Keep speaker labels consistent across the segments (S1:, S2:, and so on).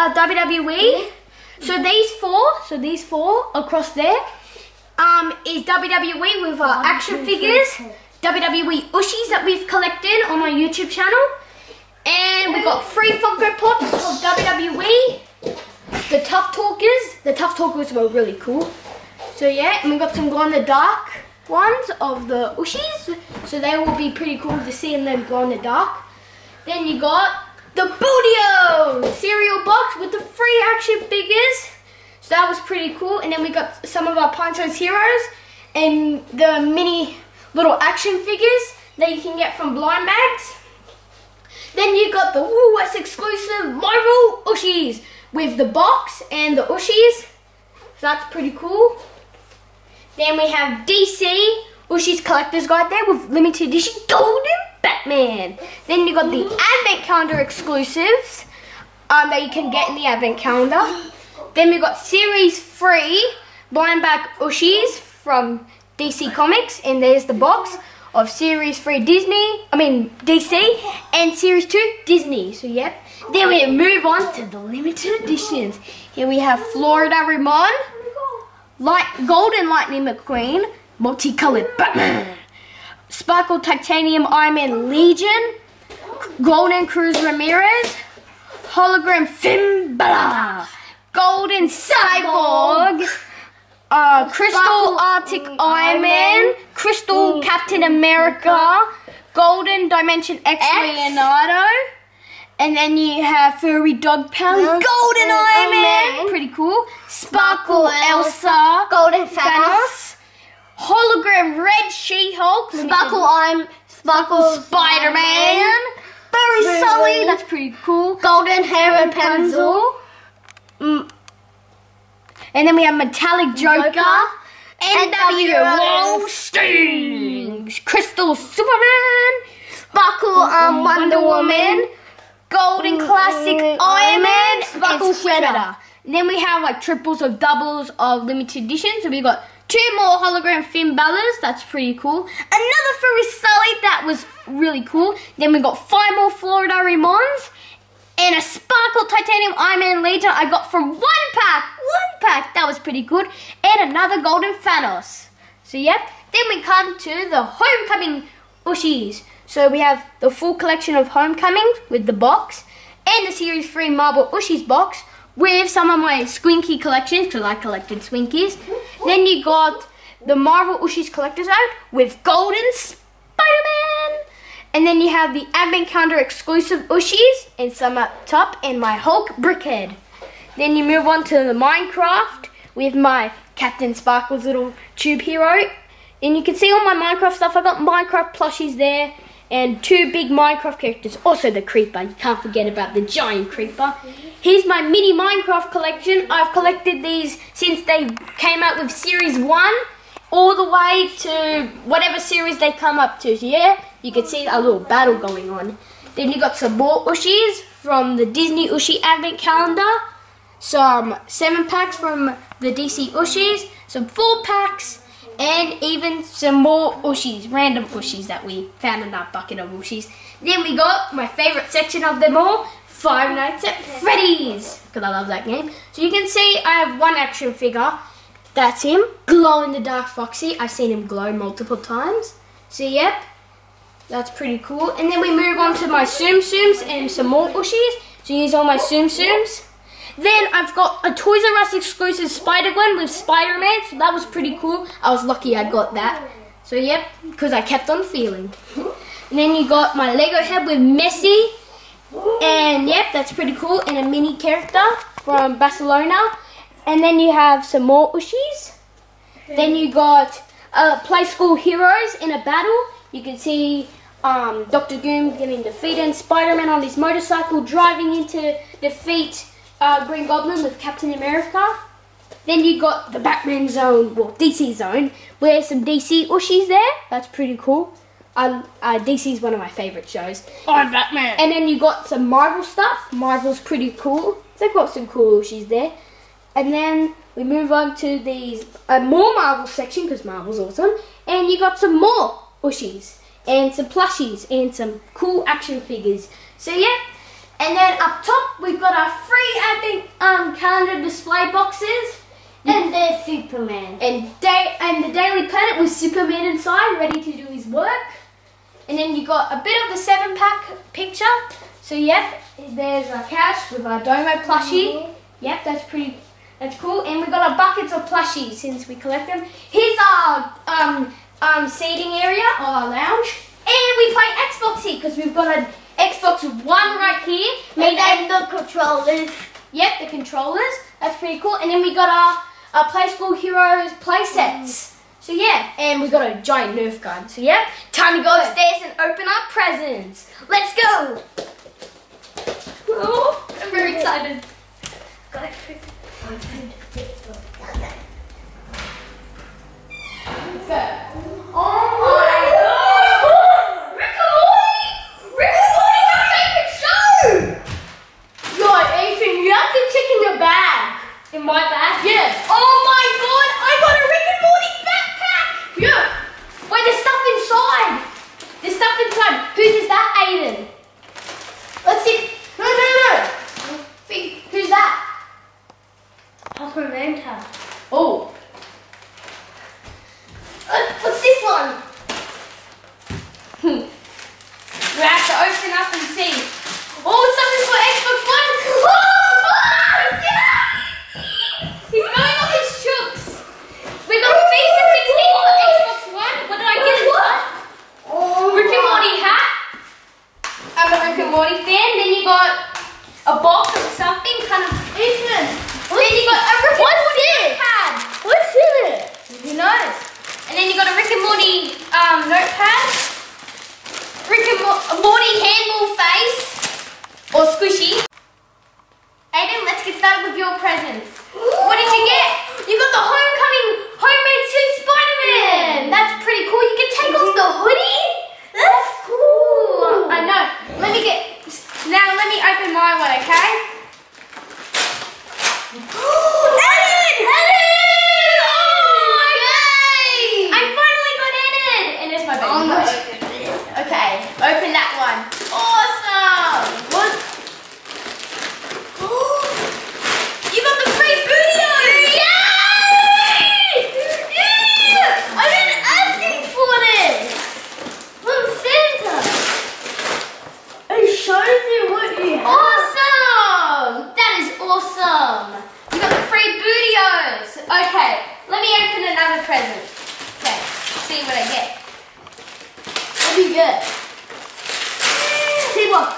S1: uh, WWE. So these four, so these four across there, um, is WWE with our action figures, WWE Ooshies that we've collected on my YouTube channel. And we've got three Funko Pops of WWE. The Tough Talkers. The Tough Talkers were really cool. So yeah, and we got some glow in the dark ones of the Ooshies. So they will be pretty cool to see in them glow in the dark. Then you got the Boodio cereal box with the free action figures. So that was pretty cool. And then we got some of our Size Heroes and the mini little action figures that you can get from blind bags. Then you got the Woolworths exclusive Marvel Ooshies with the box and the Ooshies. So that's pretty cool. Then we have DC Ooshie's Collector's Guide there with limited edition Golden Batman. Then you got the Advent Calendar exclusives um, that you can get in the Advent Calendar. Then we got Series 3 blind bag Ooshies from DC Comics and there's the box of Series 3 Disney, I mean DC, and Series 2 Disney. So yep. Then we move on to the limited editions. Here we have Florida Ramone, Light Golden Lightning McQueen, multicolored Batman, Sparkle Titanium Iron Man Legion, Golden Cruz Ramirez, Hologram Finn Balor, Golden Cyborg, uh, Crystal Arctic Iron Man, Crystal Captain America, Golden Dimension X, Leonardo, and then you have Furry Dog Pound, Golden Iron
S2: Iron
S1: Man,
S2: Man.
S1: pretty cool, Sparkle
S2: Sparkle
S1: Elsa,
S2: Golden
S1: Thanos, Hologram Red She-Hulk,
S2: Sparkle I'm Sparkle
S1: Spider-Man,
S2: Very
S1: Sully, that's pretty cool,
S2: Golden Hair and Pencil.
S1: Mm. And then we have Metallic Joker.
S2: Joker.
S1: NW
S2: NW
S1: Crystal Superman.
S2: Sparkle um, Wonder Woman.
S1: Golden Classic
S2: mm,
S1: Iron Man.
S2: Sparkle
S1: and
S2: Shredder.
S1: And then we have like triples of doubles of limited editions. So we got two more hologram Finn Balors. That's pretty cool. Another Furry Sully. That was really cool. Then we got five more Florida Ramones. And a Sparkle Titanium Iron Man Legion I got from one pack. One pack. That was pretty good. And another Golden Thanos. So, yep. Then we come to the Homecoming Ooshies. So, we have the full collection of Homecomings with the box. And the Series 3 Marvel Ooshies box with some of my Swinky collections because I collected Swinkies. Then you got the Marvel Ooshies Collector's Out with Golden Spider-Man. And then you have the Advent Calendar exclusive Ooshies and some up top and my Hulk Brickhead. Then you move on to the Minecraft with my CaptainSparklez little tube hero. And you can see all my Minecraft stuff. I got Minecraft plushies there and two big Minecraft characters. Also the Creeper. You can't forget about the giant Creeper. Here's my mini Minecraft collection. I've collected these since they came out with Series 1 all the way to whatever series they come up to. Yeah, you can see a little battle going on. Then you got some more Ooshies from the Disney Ooshie Advent Calendar. Some seven packs from the DC Ooshies. Some four packs. And even some more Ooshies, random Ooshies that we found in our bucket of Ooshies. Then we got my favorite section of them all, Five Nights at Freddy's. Because I love that game. So you can see I have one action figure. That's him. Glow in the dark Foxy. I've seen him glow multiple times. So yep. That's pretty cool. And then we move on to my Tsum Tsums and some more Ooshies. So use all my Tsum Tsums. Then I've got a Toys R Us exclusive Spider Gwen with Spider-Man. So that was pretty cool. I was lucky I got that. So yep, because I kept on feeling. and then you got my Lego head with Messi. And yep, that's pretty cool. And a mini character from Barcelona. And then you have some more Ooshies. Then you got uh, Playskool Heroes in a battle. You can see um, Doctor Doom getting defeated and Spider-Man on his motorcycle driving into defeat uh, Green Goblin with Captain America. Then you got the Batman zone, well DC zone, where some DC Ooshies there. That's pretty cool. Um, uh, DC is one of my favorite shows.
S2: I'm Batman.
S1: And then you got some Marvel stuff. Marvel's pretty cool. They've got some cool Ooshies there. And then we move on to these uh, more Marvel section because Marvel's awesome. And you got some more Ooshies. and some plushies and some cool action figures. So yeah. And then up top we've got our free advent um, calendar display boxes.
S2: And there's Superman.
S1: And day and the Daily Planet with Superman inside, ready to do his work. And then you got a bit of the seven pack picture. So yep, there's our couch with our Domo plushie. Yep, that's pretty that's cool. And we've got our buckets of plushies since we collect them. Here's our um um seating area or our lounge. And we play Xbox here because we've got an Xbox One right here.
S2: And then the controllers.
S1: Yep, the controllers. That's pretty cool. And then we got our, our Playskool Heroes play sets. Mm. So yeah, and we got a giant Nerf gun. So yeah, time to go upstairs and open our presents. Let's go. Oh, I'm very excited. Let's go. Oh my god! Rick and Morty! Rick and Morty, my favorite show! Yo, Ethan, you have to check in your bag.
S2: In my bag?
S1: Yes. Oh my god, I got a Rick and Morty backpack. Yeah. Wait, there's stuff inside. There's stuff inside. Whose is that, Aiden? Let's see. No, no, no. Who's that?
S2: Papa Manta.
S1: Oh. Uh, what's this one? Hmm. we have to open up and see. Oh, something for Xbox One. Oh, yeah. He's going off his chooks. We got FIFA 16 for Xbox One. What did I get inside?
S2: Oh,
S1: Rick and Morty hat. I'm a Rick and Morty fan. Then you got a box of something, kind Then you got a Rick and
S2: What's
S1: Morty
S2: this?
S1: pad.
S2: What's in it?
S1: Who knows? And then you got a Rick and Morty um, notepad. Rick and Mo- Morty handball face. Or squishy. Aiden, let's get started with your presents. What did you get? You got the homecoming homemade suit Spider-Man. That's pretty cool. You can take off the hoodie. That's cool. I know. Let me get, now let me open my one, okay? Eden! Eden! Oh, yay! I finally got Eden! And there's my baby.
S2: Oh, no.
S1: Okay, open that one. Awesome! What? you got the free Boodio! Yay! Yeah! I've been asking for this! From Santa!
S2: It shows you what you have.
S1: Awesome! That is awesome! You got the free Bootios! Okay, let me open another present. Okay, see what I get.
S2: What do you get?
S1: See what?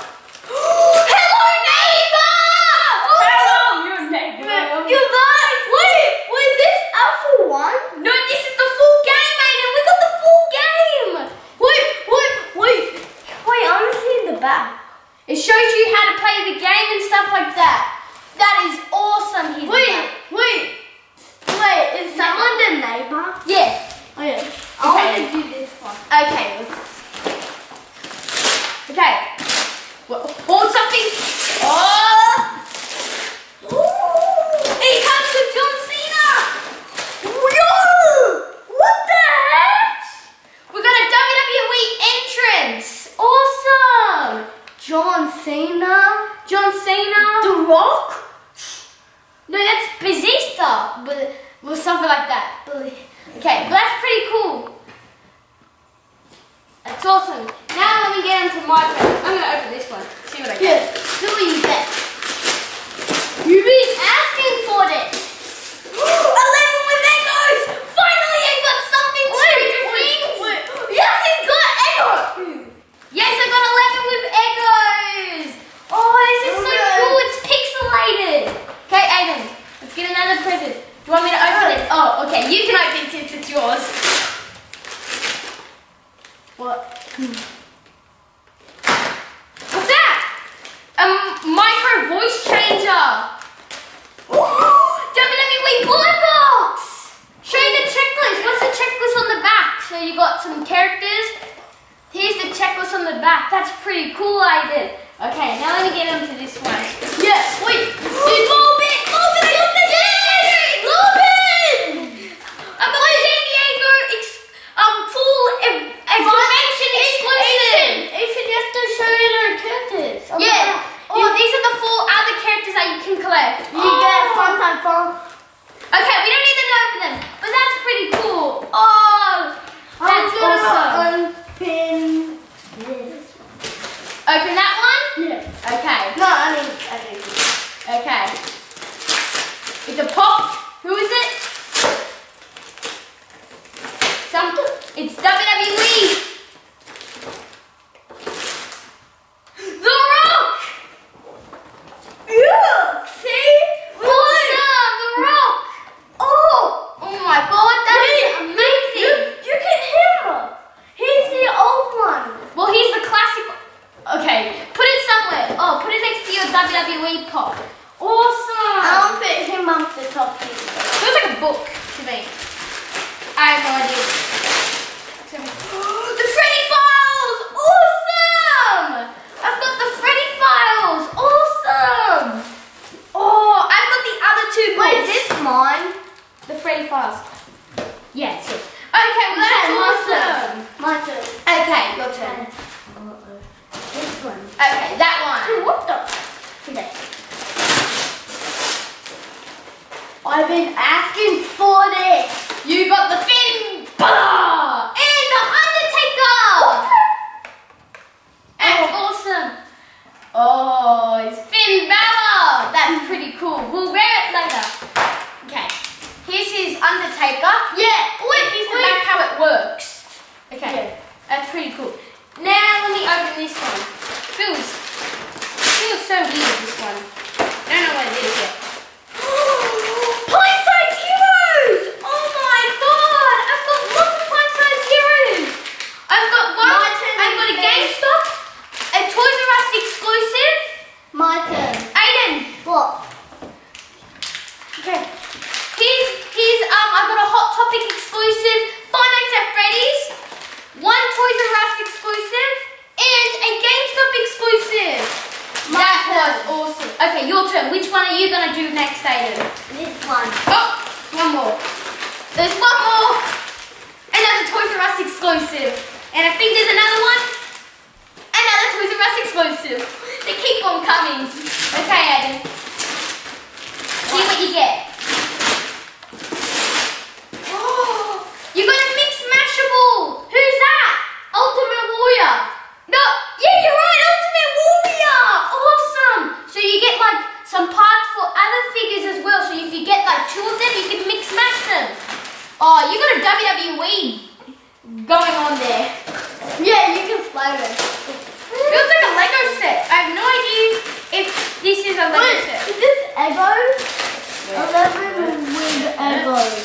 S1: Hello, neighbor!
S2: Hello, your neighbor.
S1: You guys, wait, what is this? Alpha One? No, this is the full game, Aiden. We got the full game. Wait, wait, wait.
S2: Wait, I want to see the back.
S1: It shows you how to play the game and stuff like that. That is awesome.
S2: Wait,
S1: back.
S2: wait. Wait, is someone the neighbor?
S1: Yeah.
S2: Oh, yeah. I
S1: Okay.
S2: want to do this one.
S1: Okay. let's- Okay. Well, Hold something. Oh! He comes with John Cena. Yo! What the heck? We got a WWE entrance. Awesome.
S2: John Cena.
S1: John Cena.
S2: The Rock.
S1: No, that's Batista, but or something like that. Okay, but that's pretty cool. That's awesome. Now let me get into my present. I'm gonna open this one. See what I get.
S2: Good. Who will you get?
S1: You've been asking for this. Eleven with Eggos. Finally, I got something. Stranger Things.
S2: wait.
S1: Yes, The Freddy Fast.
S2: Yes. Yeah,
S1: okay, well that's
S2: yeah,
S1: awesome. My turn.
S2: my turn.
S1: Okay, your turn.
S2: Uh -oh. This one.
S1: Okay, that one.
S2: What the? Okay. I've been asking for this.
S1: You got the Finn Balor and the Undertaker. That's oh. awesome. Oh, it's Finn Balor. That's pretty cool. We'll wear it later. This is Undertaker.
S2: Yeah.
S1: Wait, he's wait. back how it works. Okay.
S2: Yeah.
S1: That's pretty cool. Now let me open this one. Feels feels so weird this one. I don't know what it is yet. Exclusive?
S2: My turn.
S1: Aiden.
S2: What?
S1: bola.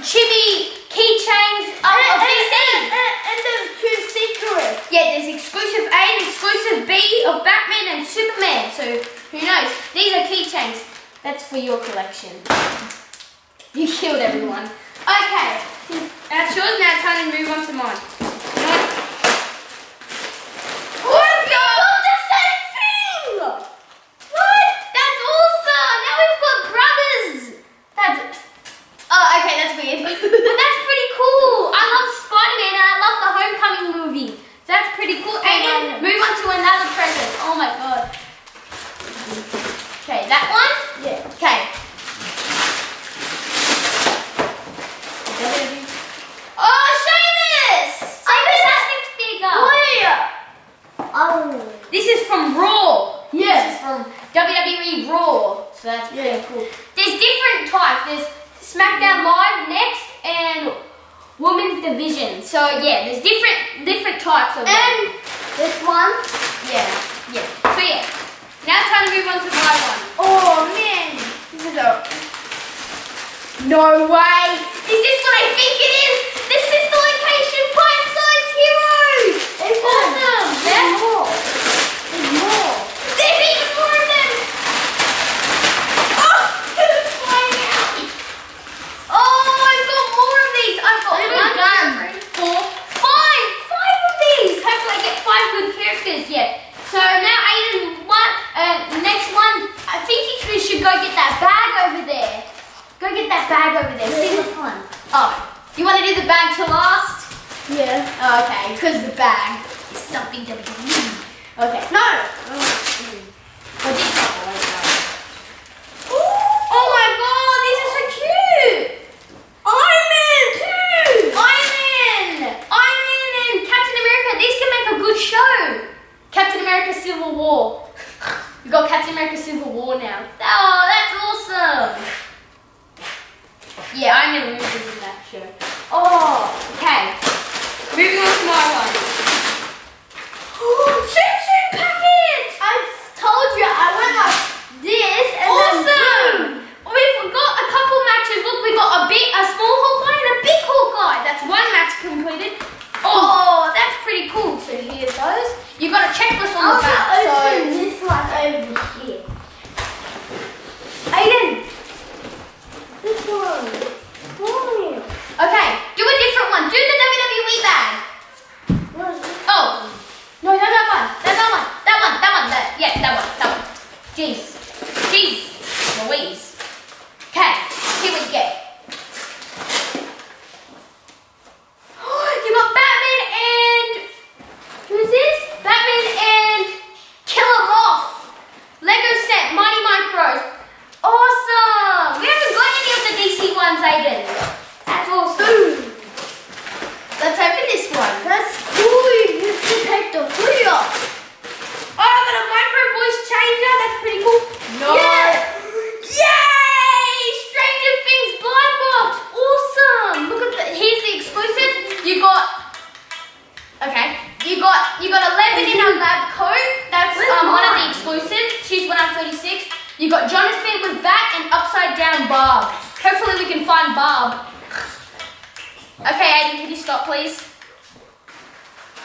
S1: chibi keychains are eh, eh, eh, and, and,
S2: and, and, there's two secrets.
S1: Yeah, there's exclusive A and exclusive B of Batman and Superman. So who knows? These are keychains. That's for your collection. You killed everyone. Okay, that's yours. Now time to move on to mine. There's different types. There's SmackDown Live next and Women's Division. So yeah, there's different different types of.
S2: And them. this one.
S1: Yeah, yeah. So yeah, now time to move on to my one.
S2: Oh man,
S1: this is a. No way. Is this what I think it is? Got
S2: Look at
S1: one,
S2: the gun.
S1: two, three, four, five. Five of these. Hopefully, I get five good characters yet. So now, Aiden, one, uh, next one. I think you should go get that bag over there. Go get that bag over there. See what's one. Oh, you want to do the bag to last?
S2: Yeah.
S1: Oh, okay, because the bag is something that we need. Okay.
S2: No.
S1: What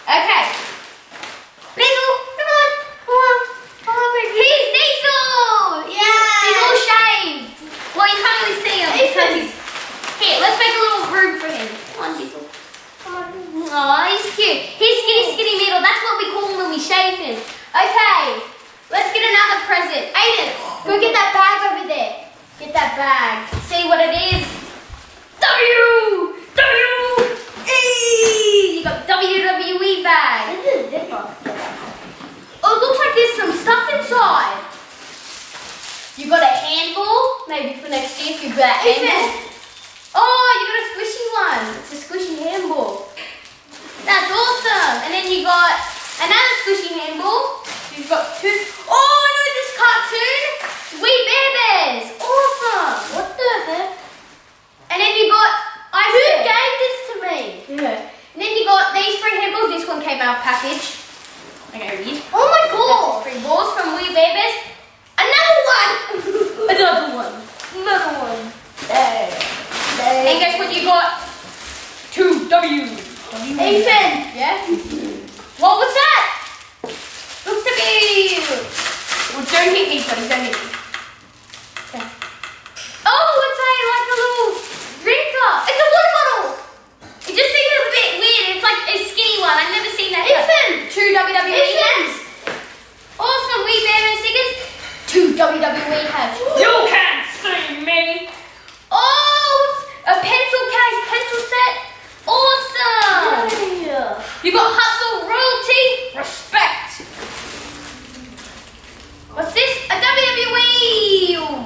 S1: Okay. Come on, come on, come on, baby. He's Diesel! Yeah! He's all shaved. Well, you can't really see him because he's... Here, let's make a little room for him. Come on, Diesel. Come on. Aw, he's cute. He's skinny, skinny middle. That's what we call him when we shave him. Okay, let's get another present. Aiden, go get that bag over there. Get that bag. See what it is? W! W! Bag.
S2: This is a zipper.
S1: Oh, it looks like there's some stuff inside. You got a handball, maybe for next year if you got a handball. Oh, you got a squishy one. It's a squishy handball. That's awesome. And then you got another squishy handball. You've got two. Oh, I know this cartoon. We Bare Bears. Awesome.
S2: What the heck?
S1: And then you got Ice
S2: Who
S1: Bear.
S2: gave this to me?
S1: Yeah. And then you got these three handballs. This one I gotta read.
S2: Oh my god.
S1: three balls from Wee Bears. Another one! Another one. Another one.
S2: There.
S1: And guess what you got? Two W's.
S2: Ethan.
S1: Yeah? What was that? Looks to be... Well, don't hit me, buddy. Don't hit me. Okay. Oh, it's a, like a little drinker. It's a water bottle. It just seems a bit weird. It's like a skinny one. I've never seen.
S2: Ethan.
S1: Two WWE
S2: Ethan.
S1: Awesome. We Bear stickers. Two WWE hats. You can't see me. Oh, a pencil case, pencil set. Awesome.
S2: Yeah.
S1: You got hustle, royalty, respect. What's this? A WWE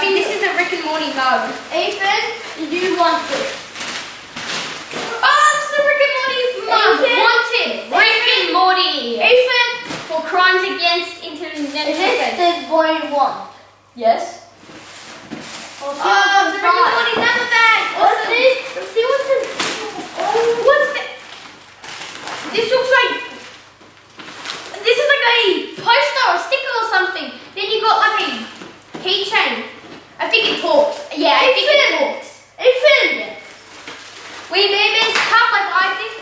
S1: I think this is a Rick and Morty mug.
S2: Ethan, you want this?
S1: Oh, this is a Rick and Morty mug.
S2: Ethan?
S1: Wanted. Rick and Morty.
S2: Ethan,
S1: For crimes against internet.
S2: is this the boy you want?
S1: Yes. Oh,
S2: oh
S1: the Rick and. Morty number bag.
S2: What's
S1: Awesome.
S2: this? Let's see what's in. Oh,
S1: What's this? This looks like. This is like a poster or sticker or something. Then you got like a keychain. I think it talks. Yeah, I think it talks.
S2: Ethan.
S1: We babies cup like I think.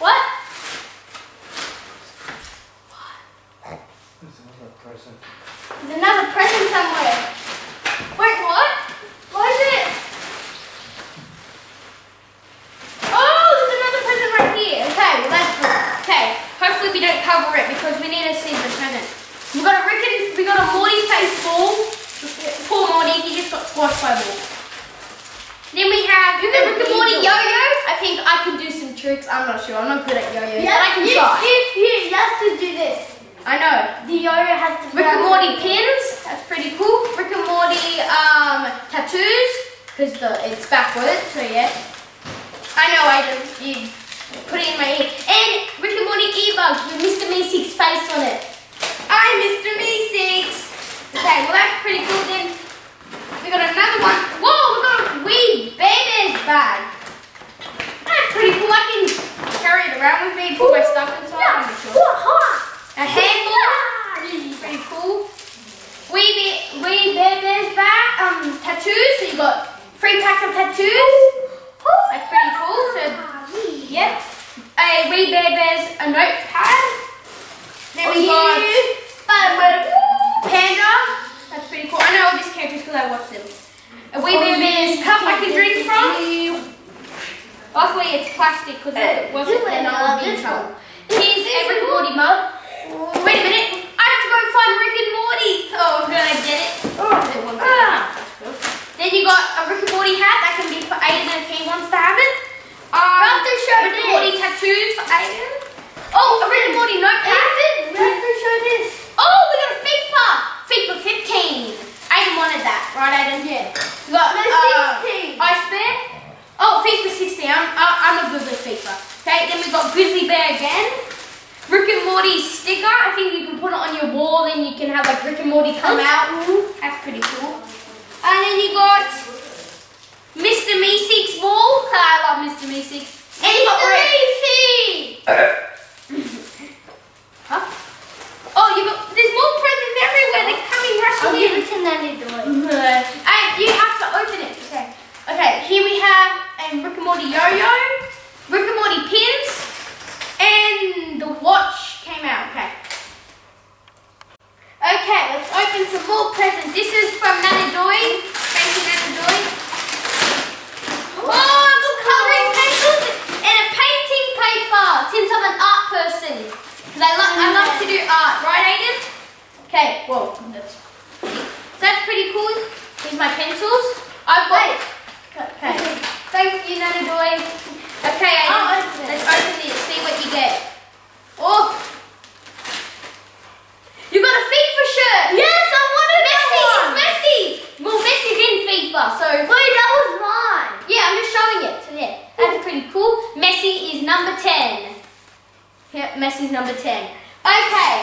S1: What?
S3: There's another present.
S1: There's another present somewhere. Wait, what? What is it? Oh, there's another present right here. Okay, well that's good. Okay, hopefully we don't cover it because we need to see the present. We got a Rick and we got a Morty face ball. Poor Morty, he just got squashed by a ball. Then we have the Rick and Morty yo-yo. I think I can do some tricks. I'm not sure. I'm not good at yo-yos, but I can
S2: you,
S1: try.
S2: you, you, you have to do this.
S1: I know.
S2: The yo-yo has to
S1: Rick and Morty pins, that's pretty cool. Rick and Morty um, tattoos, because the it's backwards, so yeah. I know I just you put it in my ear. And Rick and Morty earbuds with Mr. Meeseeks face on it. I'm Mr. Meeseeks. Okay, well that's pretty cool then. We got another one. Whoa, we got a wee baby's bag. That's pretty cool. I can carry it around with me, put my stuff inside. I'm not sure. A handball. Pretty cool. Wee Bear, We Bare Bears back, um, tattoos. So you got three pack of tattoos. That's pretty cool. So, yep. A We Bare Bears a notepad. Then we got Panda. That's pretty cool. I know all these characters because I watched them. A We Bare Bears cup I can drink from. Luckily it's plastic because if it wasn't then I would be in trouble. Here's a Rick and Morty mug. Wait a minute. I have to go find Rick and Morty. Oh, I'm gonna get it. Oh, it won't get it. Then you got a Rick and Morty hat that can be for Aiden if he wants to have it. Um,
S2: have to show
S1: Rick and
S2: this.
S1: Morty tattoos for Aiden. Oh, a Rick and Morty notepad.
S2: We have to show this.
S1: Oh, we got a FIFA. FIFA 15. Aiden wanted that, right, Aiden? Yeah. We got
S2: The
S1: uh,
S2: 16.
S1: Ice Bear. Oh, FIFA 16. I'm, I- I'm a good with FIFA. Okay, then we've got Grizzly Bear again. Rick and Morty sticker. I think you can put it on your wall, and you can have like Rick and Morty come out. That's pretty cool. And then you got Mr. Meeseeks ball. I love Mr. Meeseeks. And you got Red. Huh? Oh, you got. There's more presents everywhere. They're coming rushing
S2: I'll
S1: in.
S2: give it to Nanny Doy.
S1: And you have to open it. Okay. Okay, here we have a Rick and Morty yo-yo, Rick and Morty pins, and the watch came out. Okay. Okay, let's open some more presents. This is from Nana Joy. Thank you, Nana Joy. Oh, look, coloring pencils and a painting paper. Since I'm an art person, because I love I love to do art, right, Aiden? Okay. Whoa, that's that's pretty cool. Here's my pencils. I've got. Okay. Thank you, Nana Joy. Okay, oh, Aiden.
S2: I'll open it.
S1: Let's open this. See what you get. Oh. You got a FIFA shirt.
S2: Yes, I wanted
S1: Messi.
S2: that one.
S1: Messi. Well, Messi's in FIFA, so
S2: Wait, that was mine.
S1: yeah, I'm just showing it. So yeah, that's pretty cool. Messi is number 10. Yeah, Messi's number 10. Okay.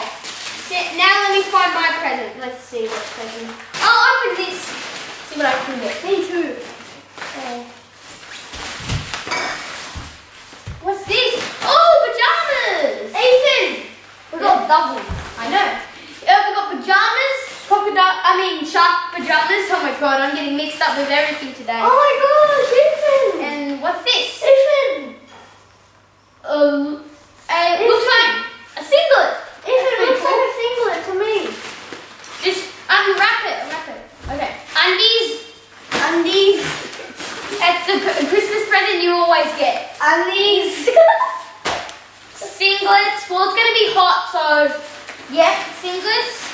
S1: Now let me find my present. Let's see what present. I'll open this. See what I can get.
S2: Me too.
S1: Oh. What's this? Oh, pajamas.
S2: Ethan,
S1: We got double. I know. Yeah, we got pajamas. Crocodile. I mean shark pajamas. Oh my god, I'm getting mixed up with everything today.
S2: Oh my gosh, Ethan.
S1: And what's this?
S2: Ethan.
S1: um, a
S2: It's
S1: looks like a singlet.
S2: Ethan,
S1: Pretty
S2: looks like a singlet to me.
S1: Just unwrap it, unwrap it. Okay. Undies.
S2: Undies.
S1: It's the c- Christmas present you always get.
S2: Undies.
S1: Singlets. Well, it's gonna be hot, so yeah, singlets.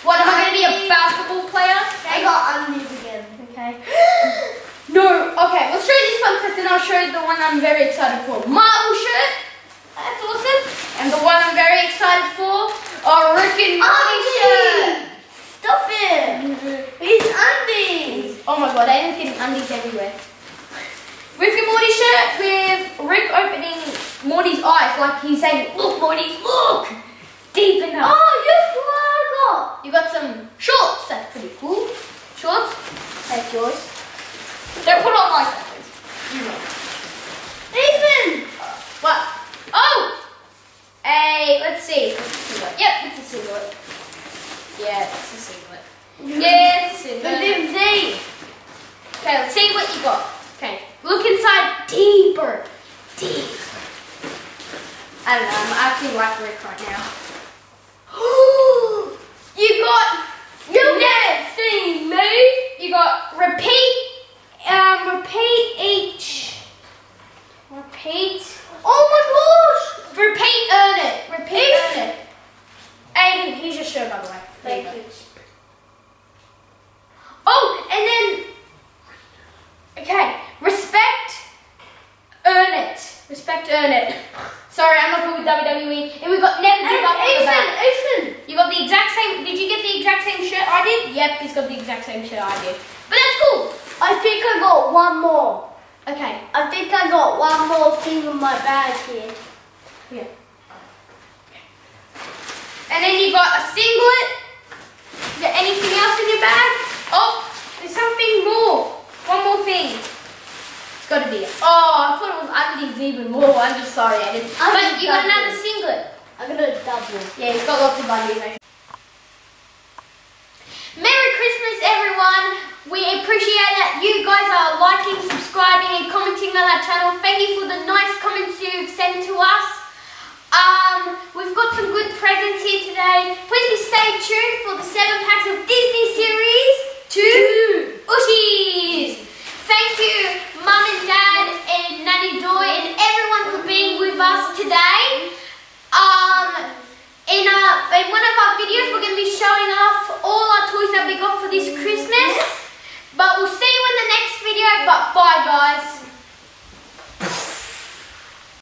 S1: What am I gonna be a basketball player?
S2: I got undies again.
S1: Okay. no. Okay. Let's show you this one first, then I'll show you the one I'm very excited for. Marvel shirt. That's awesome. And the one I'm very excited for, a Rick and Morty shirt.
S2: Stop it. It's undies.
S1: Oh my god, Aiden's getting undies everywhere. Rick and Morty shirt with Rick opening Morty's eyes, like he's saying, "Look, Morty, look, deep enough."
S2: Oh, I got.
S1: You got some shorts. That's pretty cool. Shorts. That's yours. Don't put on like that, please. You know.
S2: Ethan.
S1: What? Oh! Hey, let's see. It's a singlet. Yep, it's a singlet. Yeah, it's a singlet. Yeah, it's a singlet. Okay, let's see what you got. Okay, look inside deeper. Deep. I don't know, I'm acting like Rick right now. you got
S2: You
S1: never seen me. You got repeat, um, repeat each. Repeat.
S2: Oh my gosh.
S1: Repeat, earn it. Repeat, earn it. Aiden, here's your shirt, by the way. There you
S2: Thank
S1: go.
S2: you.
S1: Oh, and then, okay, respect, earn it. Respect, earn it. Sorry, I'm not good with WWE. And we got never give up on the
S2: Ethan,
S1: back.
S2: Ethan.
S1: You got the exact same, did you get the exact same shirt I did? Yep, he's got the exact same shirt I did. But that's cool.
S2: I think I got one more.
S1: Okay,
S2: I think I got one more thing in my bag here.
S1: yeah. And then you got a singlet. Is there anything else in your bag? Oh, there's something more. One more thing. Oh, I thought it was under these even more. Oh, I'm just sorry, I didn't. I'm
S2: but
S1: you got another singlet.
S2: I'm gonna double.
S1: Yeah, he's got lots of money. Merry Christmas, everyone. We appreciate that you guys are liking, subscribing, and commenting on our channel. Thank you for the nice comments you've sent to us. Um, we've got some good presents here today. Please stay tuned for the seven packs of Disney series to Ooshie to Mum and Dad and Nanny Joy and everyone for being with us today. Um, in, our in one of our videos we're going to be showing off all our toys that we got for this Christmas. But we'll see you in the next video, but bye guys.